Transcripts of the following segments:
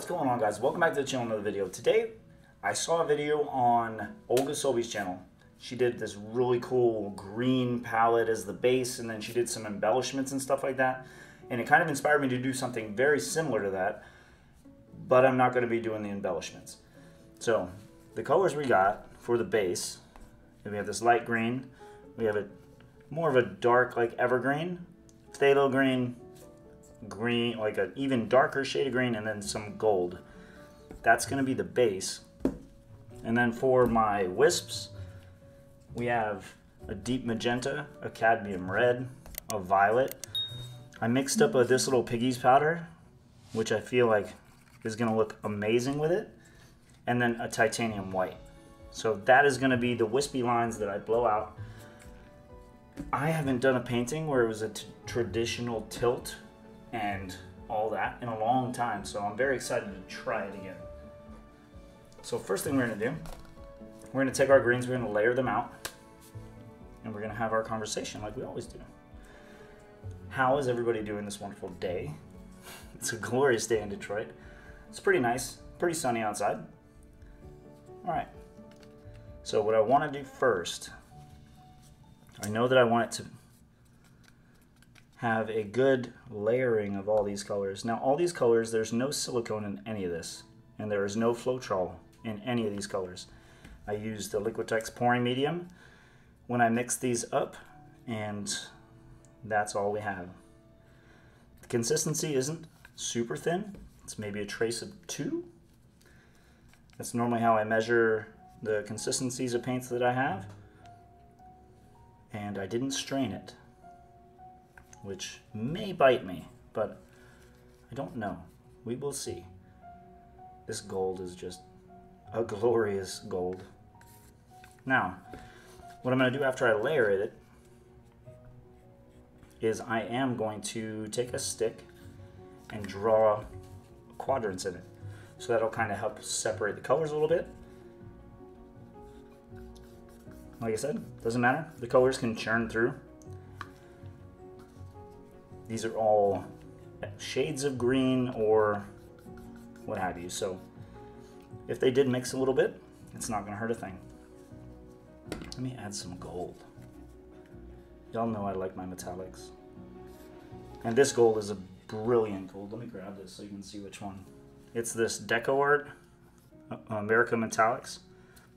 what's going on guys? Welcome back to the channel, another video. Today, I saw a video on Olga Soby's channel. She did this really cool green palette as the base, and then she did some embellishments and stuff like that. And it kind of inspired me to do something very similar to that, but I'm not going to be doing the embellishments. So, the colors we got for the base, we have this light green, we have a more of a dark like evergreen, phthalo green, green, like an even darker shade of green, and then some gold. That's going to be the base. And then for my wisps, we have a deep magenta, a cadmium red, a violet. I mixed up a, this little piggies powder, which I feel like is going to look amazing with it, and then a titanium white. So that is going to be the wispy lines that I blow out. I haven't done a painting where it was a traditional tilt and all that in a long time. So I'm very excited to try it again. So first thing we're gonna do, we're gonna take our greens, we're gonna layer them out, and we're gonna have our conversation like we always do. How is everybody doing this wonderful day? It's a glorious day in Detroit. It's pretty nice, pretty sunny outside. All right. So what I wanna do first, I know that I want it to have a good layering of all these colors. Now all these colors, there's no silicone in any of this, and there is no Floetrol in any of these colors. I use the Liquitex pouring medium when I mix these up, and that's all we have. The consistency isn't super thin. It's maybe a trace of two. That's normally how I measure the consistencies of paints that I have. And I didn't strain it which may bite me, but I don't know. We will see. This gold is just a glorious gold. Now, what I'm going to do after I layer it is I am going to take a stick and draw quadrants in it. So that'll kind of help separate the colors a little bit. Like I said, doesn't matter. The colors can churn through. These are all shades of green or what have you. So if they did mix a little bit, it's not going to hurt a thing. Let me add some gold. Y'all know I like my metallics. And this gold is a brilliant gold. Let me grab this so you can see which one. It's this DecoArt uh, Americana Metallics.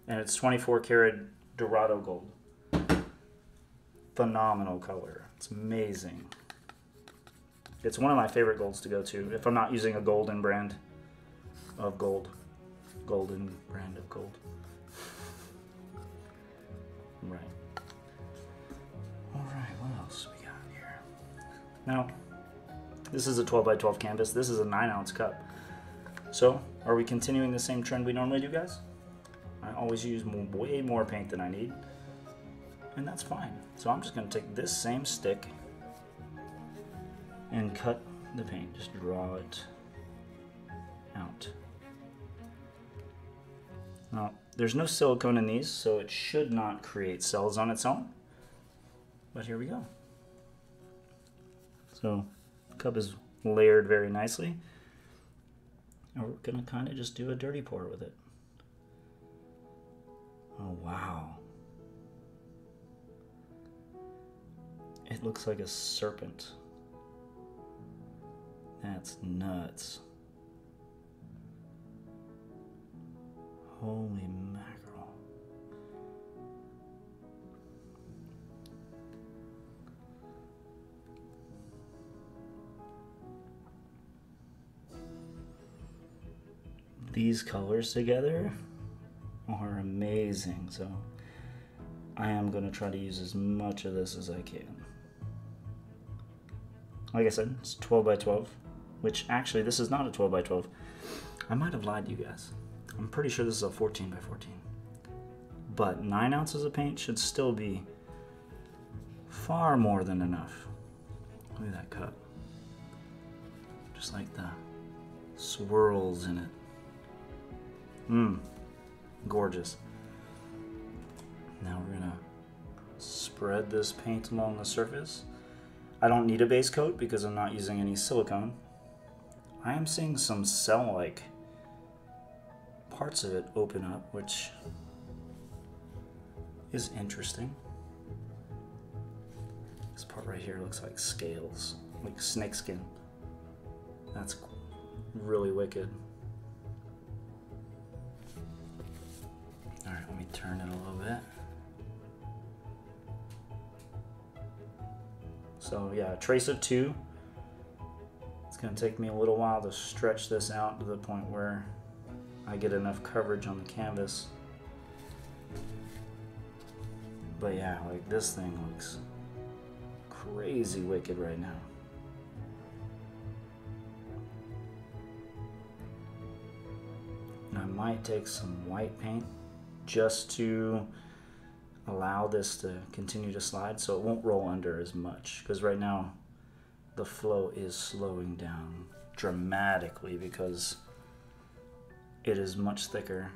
And it's 24 karat Dorado gold. Phenomenal color. It's amazing. It's one of my favorite golds to go to if I'm not using a golden brand of gold. Golden brand of gold. Right. Alright, what else we got here? Now, this is a 12 by 12 canvas. This is a 9 ounce cup. So, are we continuing the same trend we normally do, guys? I always use more, way more paint than I need. And that's fine. So I'm just going to take this same stick and cut the paint. Just draw it out. Now, there's no silicone in these, so it should not create cells on its own. But here we go. So, the cup is layered very nicely. And we're to kind of just do a dirty pour with it. Oh, wow. It looks like a serpent. That's nuts. Holy mackerel. These colors together are amazing, so I am going to try to use as much of this as I can. Like I said, it's 12 by 12 which actually this is not a 12 by 12. I might have lied to you guys. I'm pretty sure this is a 14 by 14. But 9 ounces of paint should still be far more than enough. Look at that cut. Just like the swirls in it. Mmm, gorgeous. Now we're gonna spread this paint along the surface. I don't need a base coat because I'm not using any silicone. I am seeing some cell-like parts of it open up, which is interesting. This part right here looks like scales, like snakeskin. That's really wicked. All right, let me turn it a little bit. So yeah, trace of two. It's gonna take me a little while to stretch this out to the point where I get enough coverage on the canvas. But yeah, like this thing looks crazy wicked right now. I might take some white paint just to allow this to continue to slide so it won't roll under as much because right now the flow is slowing down dramatically because it is much thicker.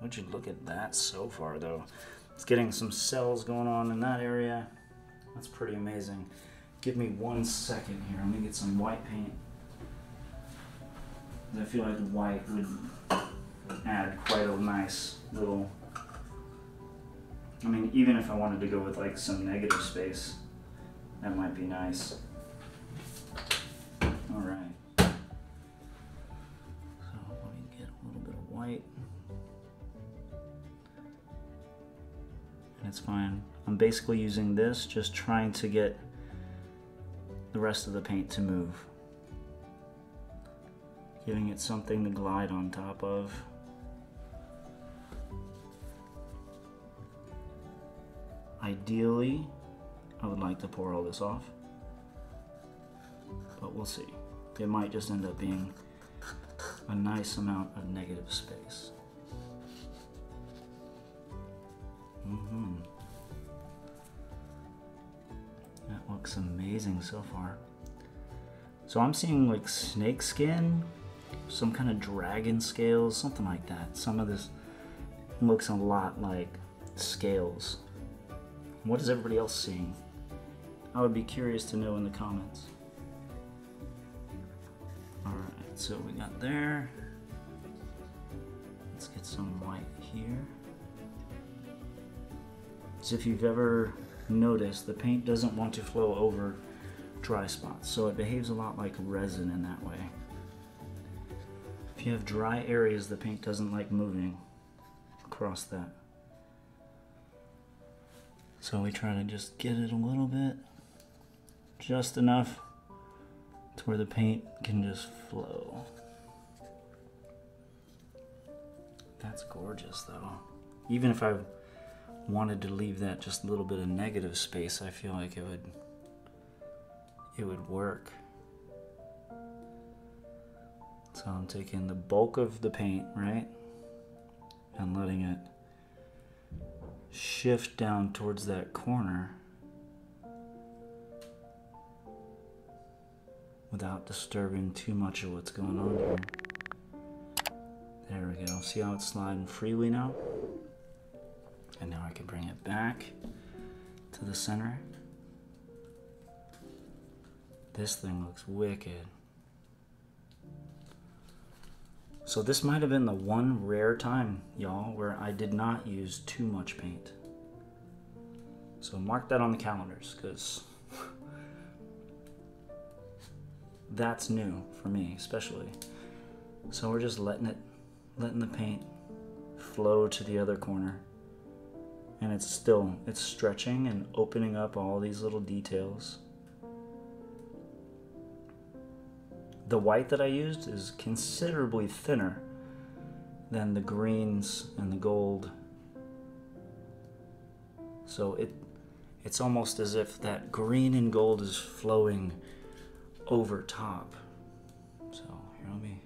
Would you look at that so far though? It's getting some cells going on in that area. That's pretty amazing. Give me one second here. I'm gonna get some white paint. I feel like white would add quite a nice little I mean, even if I wanted to go with like some negative space, that might be nice. All right. So let me get a little bit of white. It's fine. I'm basically using this, just trying to get the rest of the paint to move. Giving it something to glide on top of. Ideally, I would like to pour all this off, but we'll see. It might just end up being a nice amount of negative space. Mm-hmm. That looks amazing so far. So I'm seeing like snake skin, some kind of dragon scales, something like that. Some of this looks a lot like scales what is everybody else seeing? I would be curious to know in the comments. Alright, so we got there. Let's get some white here. So if you've ever noticed, the paint doesn't want to flow over dry spots, so it behaves a lot like resin in that way. If you have dry areas, the paint doesn't like moving across that. So we try to just get it a little bit, just enough to where the paint can just flow. That's gorgeous though. Even if I wanted to leave that just a little bit of negative space, I feel like it would it would work. So I'm taking the bulk of the paint, right? And letting it shift down towards that corner without disturbing too much of what's going on here. There we go. See how it's sliding freely now? And now I can bring it back to the center. This thing looks wicked. So this might have been the one rare time, y'all, where I did not use too much paint. So mark that on the calendars, because that's new for me, especially. So we're just letting it, letting the paint flow to the other corner. And it's still, it's stretching and opening up all these little details. The white that I used is considerably thinner than the greens and the gold. So it it's almost as if that green and gold is flowing over top. So here let me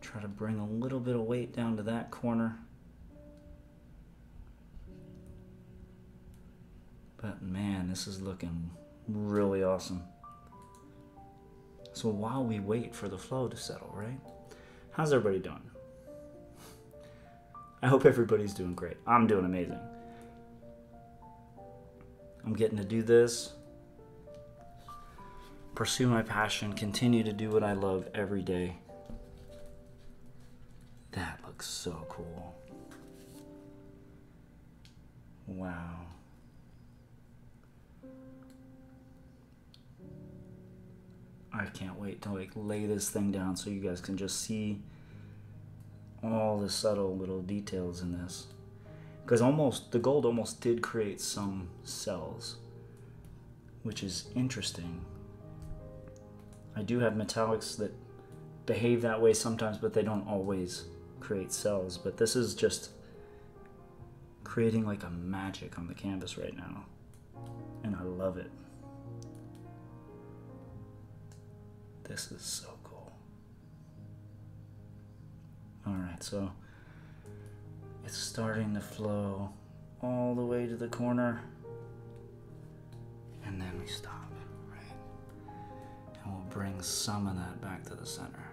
try to bring a little bit of weight down to that corner. But man, this is looking really awesome. So while we wait for the flow to settle, right? How's everybody doing? I hope everybody's doing great. I'm doing amazing. I'm getting to do this, pursue my passion, continue to do what I love every day. That looks so cool. Wow. I can't wait to like lay this thing down so you guys can just see all the subtle little details in this. Because almost, the gold almost did create some cells, which is interesting. I do have metallics that behave that way sometimes, but they don't always create cells. But this is just creating like a magic on the canvas right now. And I love it. This is so cool. Alright, so it's starting to flow all the way to the corner. And then we stop, right? And we'll bring some of that back to the center.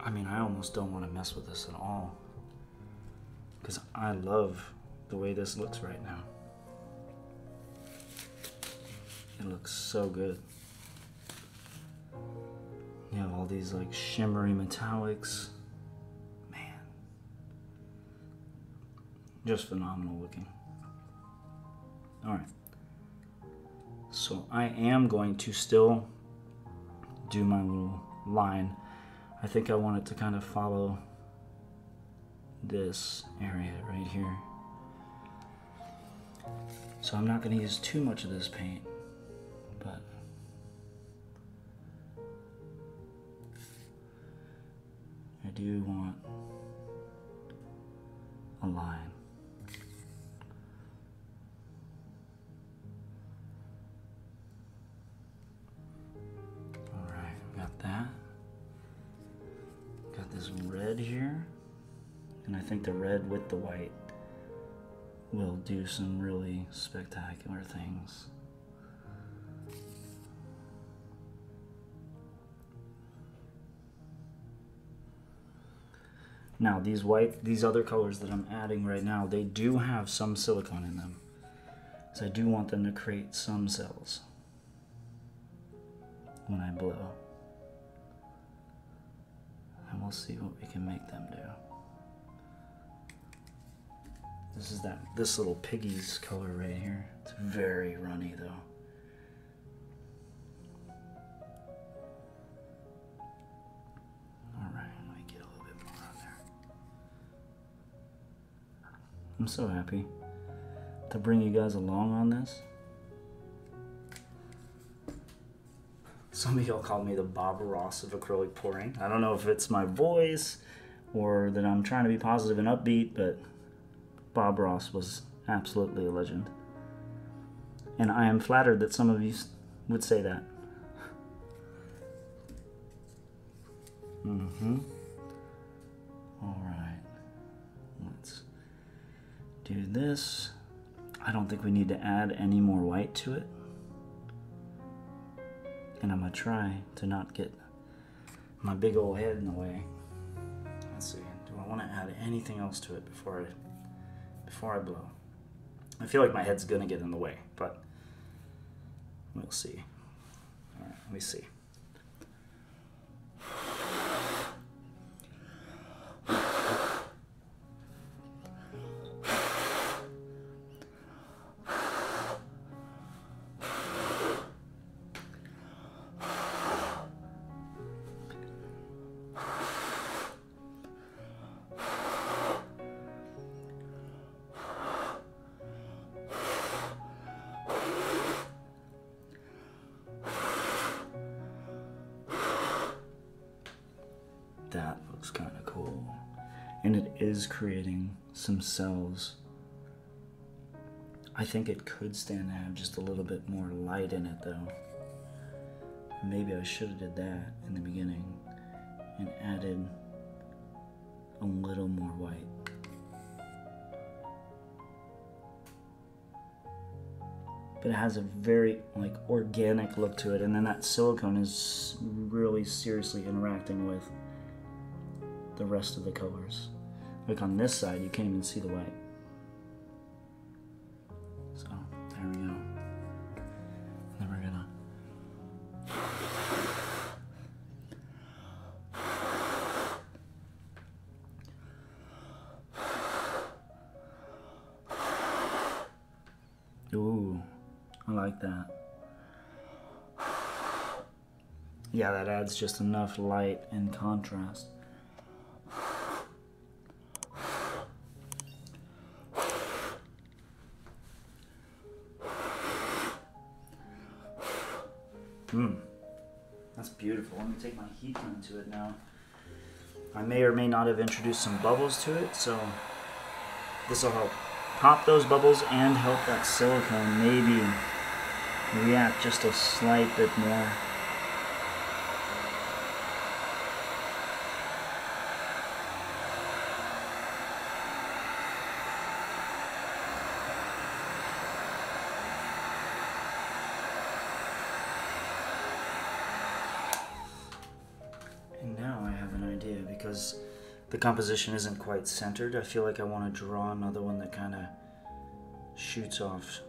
I mean, I almost don't want to mess with this at all. Because I love the way this looks right now. It looks so good. You have all these like shimmery metallics. Man. Just phenomenal looking. Alright. So I am going to still do my little line. I think I want it to kind of follow this area right here. So I'm not going to use too much of this paint, but I do want a line. The white will do some really spectacular things. Now these white, these other colors that I'm adding right now, they do have some silicone in them. So I do want them to create some cells when I blow. And we'll see what we can make them do. This is that this little piggy's color right here. It's very runny though. Alright, let me get a little bit more on there. I'm so happy to bring you guys along on this. Some of y'all call me the Bob Ross of acrylic pouring. I don't know if it's my voice or that I'm trying to be positive and upbeat, but Bob Ross was absolutely a legend. And I am flattered that some of you would say that. Mm-hmm. All right. Let's do this. I don't think we need to add any more white to it. And I'm gonna try to not get my big old head in the way. Let's see. Do I want to add anything else to it before I before I blow? I feel like my head's gonna get in the way, but we'll see. All right, let me see. And it is creating some cells. I think it could stand to have just a little bit more light in it though. Maybe I should have did that in the beginning and added a little more white. But it has a very like organic look to it and then that silicone is really seriously interacting with the rest of the colors. Like on this side, you can't even see the white. So, there we go. And then we're gonna. Ooh, I like that. Yeah, that adds just enough light and contrast. Hmm. That's beautiful. Let me take my heat gun to it now. I may or may not have introduced some bubbles to it, so this will help pop those bubbles and help that silicone maybe react just a slight bit more. The composition isn't quite centered. I feel like I want to draw another one that kind of shoots off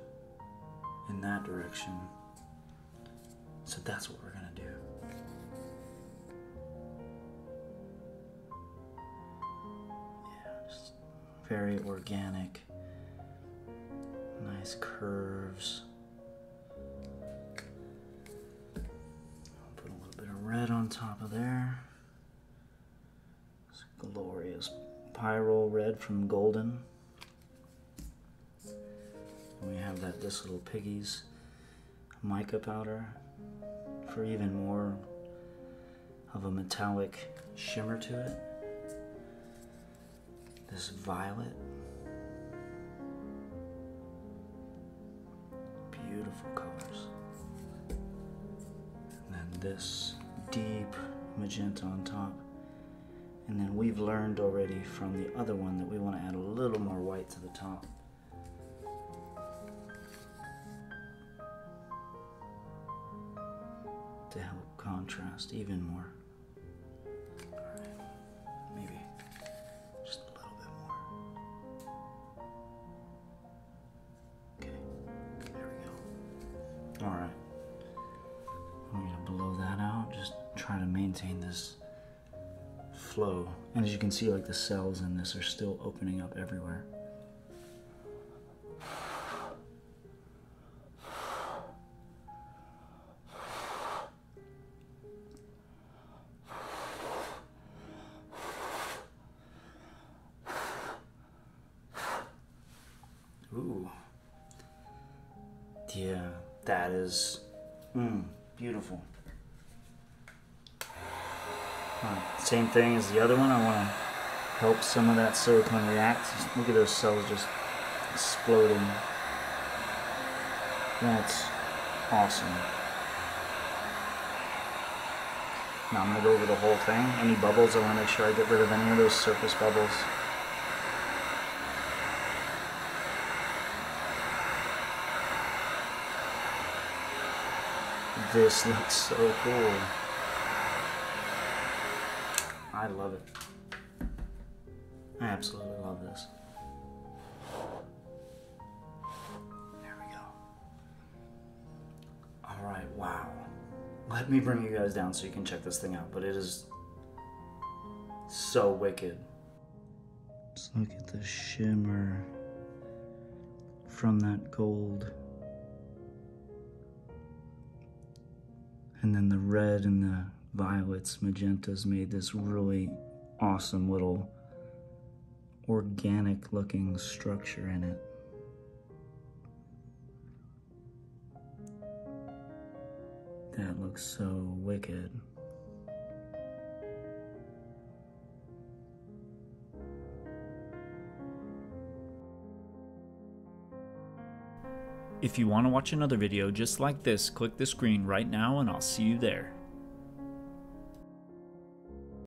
in that direction. So that's what we're going to do. Yeah, just very organic. Nice curves. I'll put a little bit of red on top of there. Glorious Pyrrole red from Golden. And we have that this little piggy's mica powder for even more of a metallic shimmer to it. This violet. Beautiful colors. And then this deep magenta on top. And then we've learned already from the other one that we want to add a little more white to the top. To help contrast even more. Flow. And as you can see, like the cells in this are still opening up everywhere. Ooh. Yeah, that is mm, beautiful. Same thing as the other one. I want to help some of that silicone react. Look at those cells just exploding. That's awesome. Now I'm going to go over the whole thing. Any bubbles, I want to make sure I get rid of any of those surface bubbles. This looks so cool. I love it. I absolutely love this. There we go. Alright, wow. Let me bring you guys down so you can check this thing out, but it is so wicked. Let's look at the shimmer from that gold. And then the red and the violets, magentas made this really awesome little organic looking structure in it. That looks so wicked. If you want to watch another video just like this, click the screen right now and I'll see you there.